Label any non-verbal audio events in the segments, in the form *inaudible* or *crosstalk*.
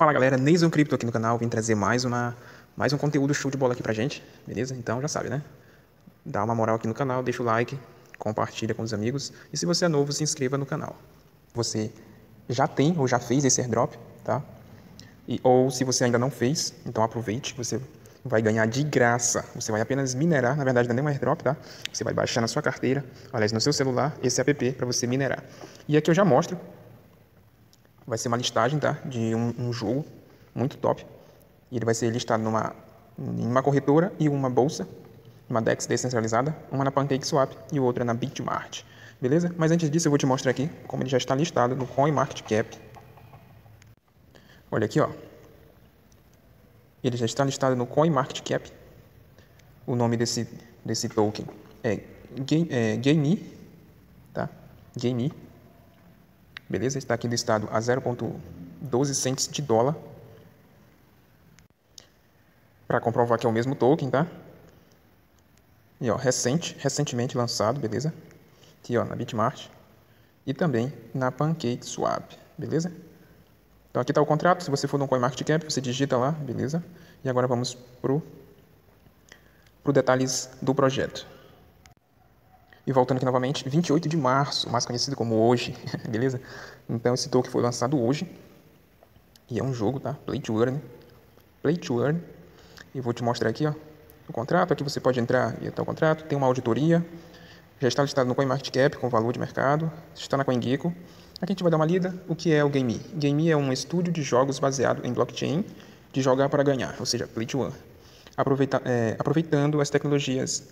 Fala galera, Neison Cripto aqui no canal, vim trazer mais, uma, mais um conteúdo show de bola aqui pra gente, beleza? Então já sabe, né? Dá uma moral aqui no canal, deixa o like, compartilha com os amigos e se você é novo, se inscreva no canal. Você já tem ou já fez esse airdrop, tá? E, ou se você ainda não fez, então aproveite, você vai ganhar de graça. Você vai apenas minerar, na verdade não é nem um airdrop, tá? Você vai baixar na sua carteira, aliás, no seu celular, esse app para você minerar. E aqui eu já mostro vai ser uma listagem tá, de um, um jogo muito top. Ele vai ser listado numa, em uma corretora e uma bolsa, uma DEX descentralizada, uma na PancakeSwap e outra na Bitmart. Beleza? Mas antes disso eu vou te mostrar aqui como ele já está listado no CoinMarketCap. Olha aqui, ó. Ele já está listado no CoinMarketCap. O nome desse, desse token é, Game, é GameE, tá? GameE. Beleza? Está aqui listado a 0.12 cents de dólar. Para comprovar que é o mesmo token, tá? E ó, recente, recentemente lançado, beleza? Aqui ó, na Bitmart. E também na PancakeSwap, beleza? Então aqui está o contrato, se você for no CoinMarketCap, você digita lá, beleza? E agora vamos pro, pro detalhes do projeto. E voltando aqui novamente, 28 de março, mais conhecido como hoje, *laughs* beleza? Então esse token foi lançado hoje. E é um jogo, tá? Play to Earn. Play to Earn. E vou te mostrar aqui, ó, o contrato. Aqui você pode entrar e até o contrato. Tem uma auditoria. Já está listado no CoinMarketCap com valor de mercado. Está na CoinGecko. Aqui a gente vai dar uma lida. O que é o GameE? GameE é um estúdio de jogos baseado em blockchain de jogar para ganhar, ou seja, Play to Earn. Aproveita, é, aproveitando as tecnologias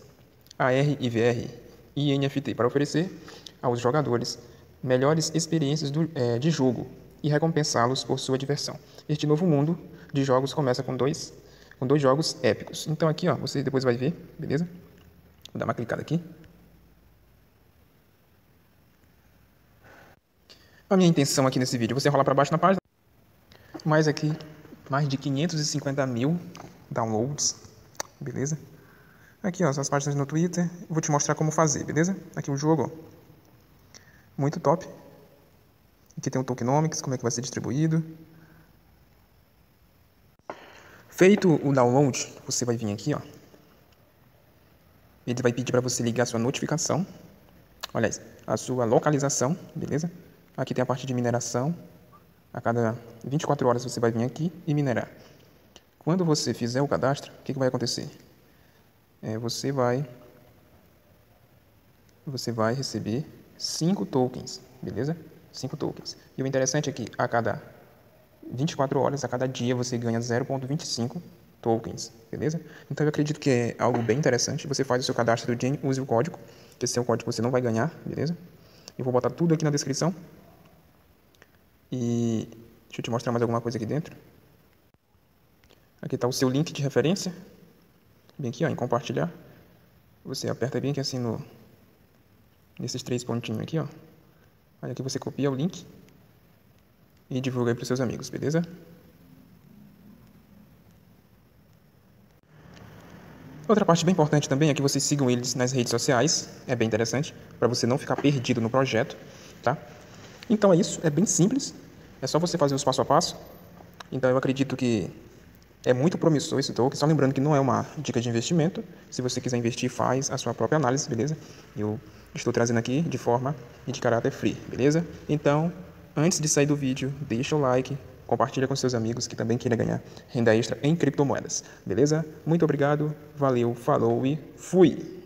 AR e VR e NFT para oferecer aos jogadores melhores experiências do, é, de jogo e recompensá-los por sua diversão. Este novo mundo de jogos começa com dois, com dois jogos épicos. Então aqui, ó, você depois vai ver, beleza? Vou dar uma clicada aqui. A minha intenção aqui nesse vídeo, você rolar para baixo na página, mais aqui, mais de 550 mil downloads, beleza? Aqui, ó, as páginas no Twitter. Vou te mostrar como fazer, beleza? Aqui o jogo, ó. Muito top. Aqui tem o tokenomics, como é que vai ser distribuído. Feito o download, você vai vir aqui, ó. Ele vai pedir para você ligar a sua notificação. Olha a sua localização, beleza? Aqui tem a parte de mineração. A cada 24 horas você vai vir aqui e minerar. Quando você fizer o cadastro, o que, que vai acontecer? É, você vai você vai receber 5 tokens, beleza? 5 tokens. E o interessante é que a cada 24 horas, a cada dia, você ganha 0.25 tokens, beleza? Então eu acredito que é algo bem interessante. Você faz o seu cadastro do Gene, use o código, que esse é o código que você não vai ganhar, beleza? Eu vou botar tudo aqui na descrição. E deixa eu te mostrar mais alguma coisa aqui dentro. Aqui está o seu link de referência, bem aqui ó, em compartilhar. Você aperta bem aqui assim no nesses três pontinhos aqui, ó. Aí aqui você copia o link e divulga aí para os seus amigos, beleza? Outra parte bem importante também é que vocês sigam eles nas redes sociais, é bem interessante, para você não ficar perdido no projeto, tá? Então é isso, é bem simples, é só você fazer os passo a passo. Então eu acredito que é muito promissor esse token, só lembrando que não é uma dica de investimento. Se você quiser investir, faz a sua própria análise, beleza? Eu estou trazendo aqui de forma e de caráter free, beleza? Então, antes de sair do vídeo, deixa o like, compartilha com seus amigos que também querem ganhar renda extra em criptomoedas, beleza? Muito obrigado, valeu, falou e fui!